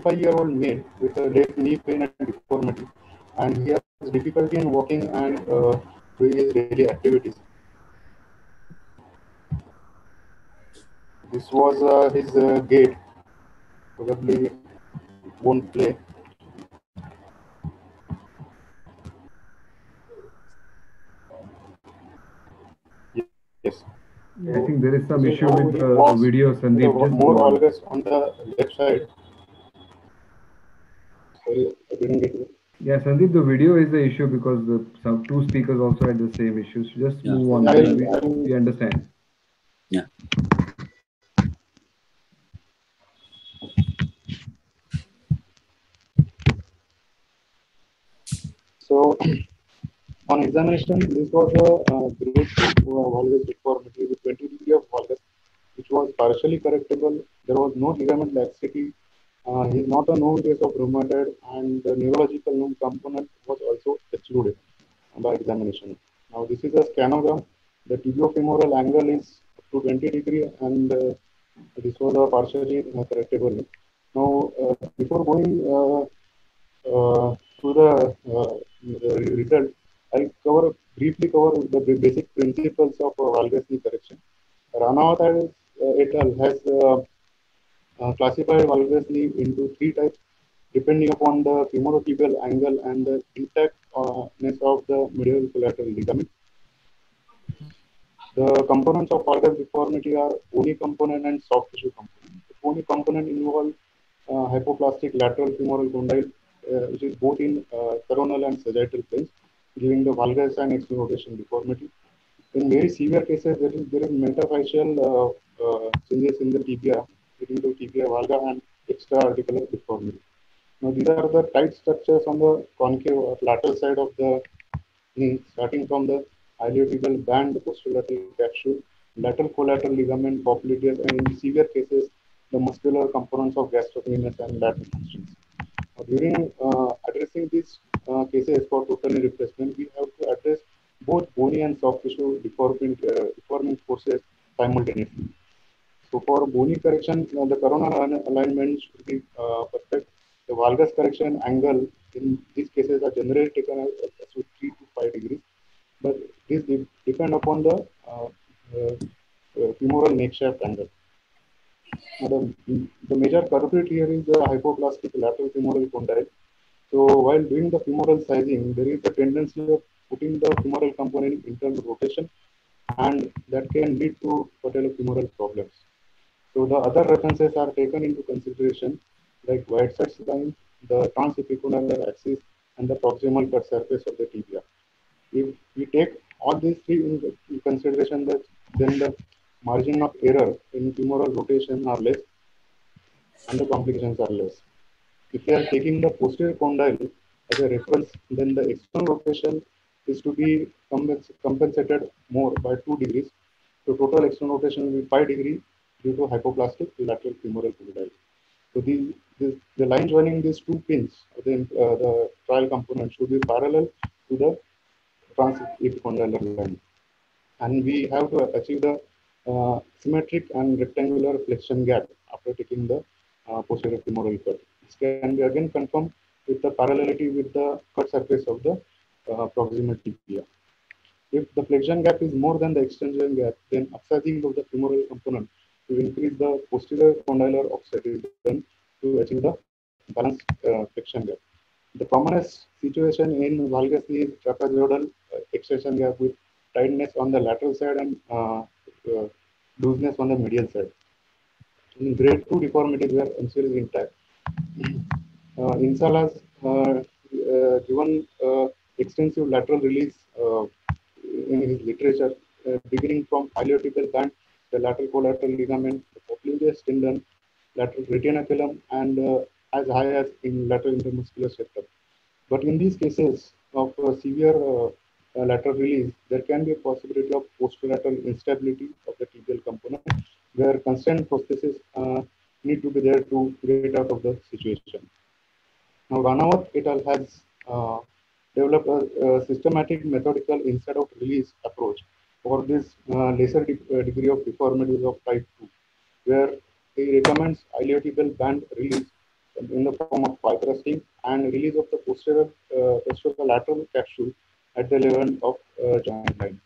25-year-old male with a left knee pain and deformity, and he has difficulty in walking and uh, doing his daily activities. This was uh, his uh, gait. Probably won't play. Yes. I think there is some So issue with the video, Sandeep. More go on the left side. Sorry, I didn't get it. Yeah, Sandeep, the video is the issue because the some two speakers also had the same issue. So just Yeah. move on. I'll- We, I'll- we understand. Yeah. So on examination, this was a uh, grade two valgus deformity with 20 degree of valgus, which was partially correctable. There was no ligament laxity. Uh, is not a known case of rheumatoid, and the neurological known component was also excluded by examination. Now this is a scanogram. The tibiofemoral angle is to 20 degree, and uh, this was a partially correctable. Now, uh, before going uh, uh, to the, uh, the result, I'll cover briefly cover the basic principles of uh, valgus knee correction. Ranawat et al. has uh, uh, classified knee into three types depending upon the femorotibial angle and the intactness of the medial collateral ligament. The components of valgus deformity are bony component and soft tissue component. The bony component involves uh, hypoplastic lateral femoral condyle, uh, which is both in uh, coronal and sagittal planes, giving the valgus and external rotation deformity. In very severe cases, there is, there is metaphyseal uh, uh, changes in the tibia, leading to tibia valga and extra-articular deformity. Now, these are the tight structures on the concave or lateral side of the knee, starting from the iliotibial band, posterolateral capsule, lateral collateral ligament, popliteus, and in severe cases, the muscular components of gastrocnemius and lateral. Now, during uh, addressing these uh, cases for total knee replacement, we have to address both bony and soft tissue deforming, uh, deforming forces simultaneously. So for bony correction, the coronal alignment should be uh, perfect. The valgus correction angle in these cases are generally taken as, as 3 to 5 degrees, but this de- depend upon the uh, uh, femoral neck shaft angle. Now, the, the major culprit here is the hypoplastic lateral femoral condyle. So while doing the femoral sizing, there is a tendency of putting the femoral component in internal rotation and that can lead to patellofemoral problems. So the other references are taken into consideration like Whiteside's line, the transepicondylar axis, and the proximal cut surface of the tibia. If we take all these three in, in consideration, that then the margin of error in femoral rotation are less and the complications are less. If we are taking the posterior condyle as a reference, then the external rotation is to be compens- compensated more by 2 degrees. So total external rotation will be 5 degree due to hypoplastic lateral femoral condyle. So the, the, the line joining these two pins, the, uh, the trial component should be parallel to the transepicondylar line. And we have to achieve the uh, symmetric and rectangular flexion gap after taking the uh, posterior femoral cut. This can be again confirmed with the parallelity with the cut surface of the uh, proximal tibia. If the flexion gap is more than the extension gap, then upsizing of the femoral component to increase the posterior condylar is to achieve the balanced uh, flexion gap. The commonest situation in valgus is trapezoidal uh, extension gap with tightness on the lateral side and uh, uh, looseness on the medial side. In grade 2 deformities where MCL is intact, uh, has uh, uh, given uh, extensive lateral release in his literature, beginning from iliotibial band, the lateral collateral ligament, the popliteus tendon, lateral retinaculum, and uh, as high as in lateral intermuscular septum. But in these cases of uh, severe uh, uh, lateral release, there can be a possibility of posterolateral instability of the tibial component, where constant prosthesis uh, need to be there to get out of the situation. Now, Ranawat et al. has developed a, a systematic methodical instead of release approach for this uh, lesser de uh, degree of deformities of type 2, where he recommends iliotibial band release in the form of pie crusting and release of the posterior, uh, lateral capsule at the level of joint line.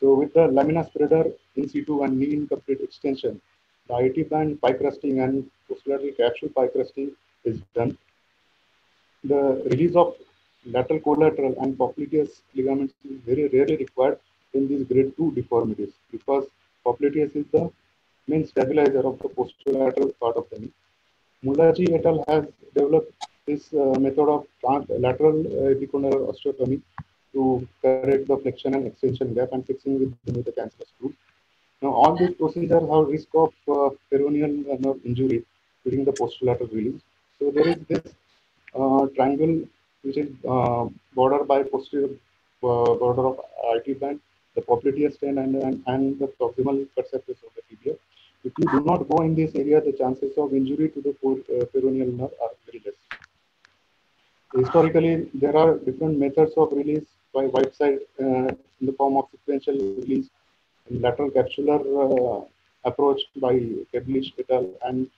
So with the lamina spreader in situ and knee incomplete extension, the IT band pie and posterolateral capsule pie is done. The release of lateral collateral and popliteus ligaments is very rarely required in these grade 2 deformities because popliteus is the main stabilizer of the posterolateral part of the knee. Mullaji et al. has developed this uh, method of lateral uh, epicondylar osteotomy to correct the flexion and extension gap and fixing with, the cancellous screw. Now, all these procedures have risk of uh, peroneal nerve injury during the posterolateral release. So there is this uh, triangle which is uh, bordered by posterior uh, border of IT band, the popliteus tendon, and, and, and the proximal surface of the tibia. If you do not go in this area, the chances of injury to the uh, peroneal nerve are very less. Historically, there are different methods of release by Whiteside uh, in the form of sequential release, lateral capsular uh, approach by Keblish et al. and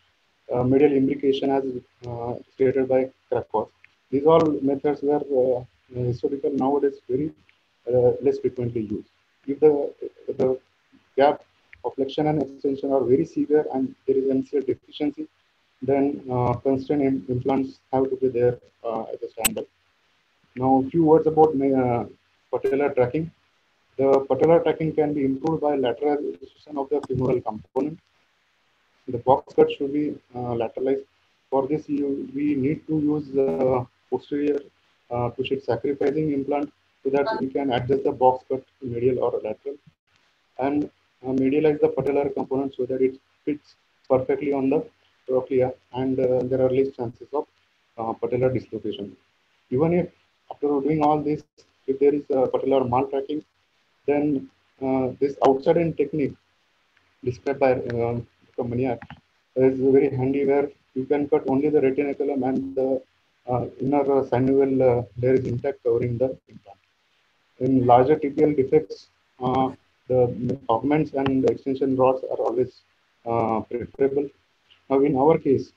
uh, medial imbrication as uh, stated by Krakos. These all methods were uh, historical nowadays very uh, less frequently used. If the, the gap of flexion and extension are very severe and there is MCL deficiency, then uh, constraint implants have to be there uh, as a standard. Now, a few words about uh, patellar tracking. The patellar tracking can be improved by lateralization of the femoral component. The box cut should be uh, lateralized. For this, you, we need to use the posterior uh, it sacrificing implant so that we can adjust the box cut medial or lateral. And uh, medialize the patellar component so that it fits perfectly on the trochlea and uh, there are less chances of uh, patellar dislocation. Even if after doing all this, if there is a patellar maltracking, then this outside in technique described by uh, Maniar is very handy where you can cut only the retinaculum and the uh, inner uh, synovial uh, layer is intact covering the implant. In larger TPL defects, uh, the augments and extension rods are always uh, preferable. Now, in our case,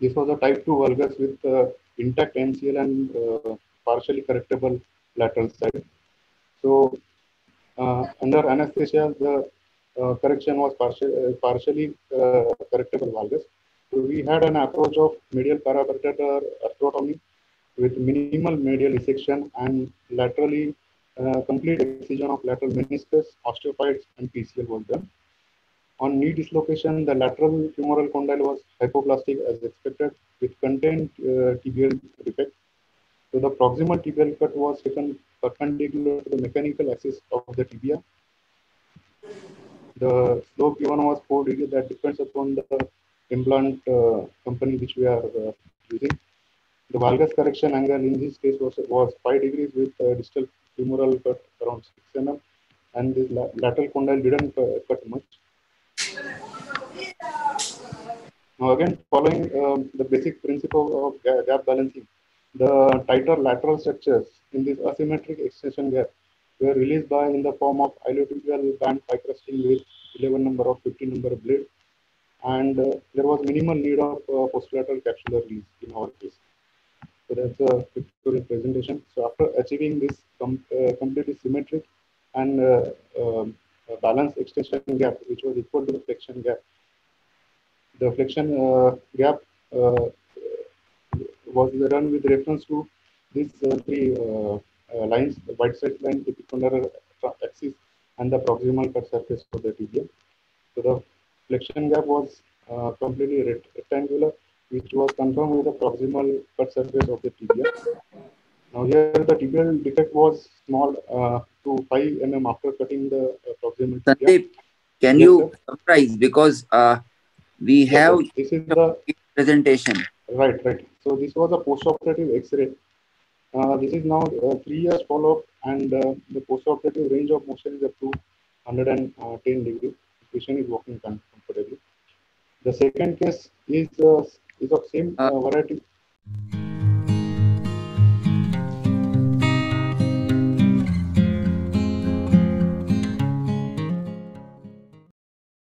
this was a type 2 valgus with uh, intact MCL and uh, partially correctable lateral side. So, uh, under anesthesia, the uh, correction was partial, partially correctable valgus. So, we had an approach of medial parapatellar arthrotomy with minimal medial resection and laterally uh, complete excision of lateral meniscus, osteophytes, and PCL was done. On knee dislocation, the lateral femoral condyle was hypoplastic as expected with contained uh, tibial defect. So the proximal tibial cut was taken perpendicular to the mechanical axis of the tibia. The slope given was 4 degrees that depends upon the implant uh, company which we are uh, using. The valgus correction angle in this case was, was 5 degrees with uh, distal femoral cut around 6 mm and this lateral condyle didn't cut much. Now again, following um, the basic principle of gap balancing, the tighter lateral structures in this asymmetric extension gap were released by in the form of iliotibial band crusting with 11 number of 15 number blade and uh, there was minimal need of uh, posterolateral capsular release in our case. So that's a pictorial presentation. So after achieving this com uh, completely symmetric and uh, um, balanced extension gap, which was equal to the flexion gap, the flexion uh, gap uh, was done with reference to these uh, three uh, lines, the Whiteside line, the epicondylar axis, and the proximal cut surface of the tibia. So the flexion gap was completely rectangular which was confirmed with the proximal cut surface of the tibia. Now here the tibial defect was small uh, to 5 mm after cutting the uh, proximal tibia. Sandeep, can yes, you sir? summarize because uh, we have this is the presentation. Right, right. So this was a post-operative X-ray. Uh, this is now uh, three years follow-up and uh, the post-operative range of motion is up to 110 degrees. The patient is walking comfortably. The second case is is of same uh, variety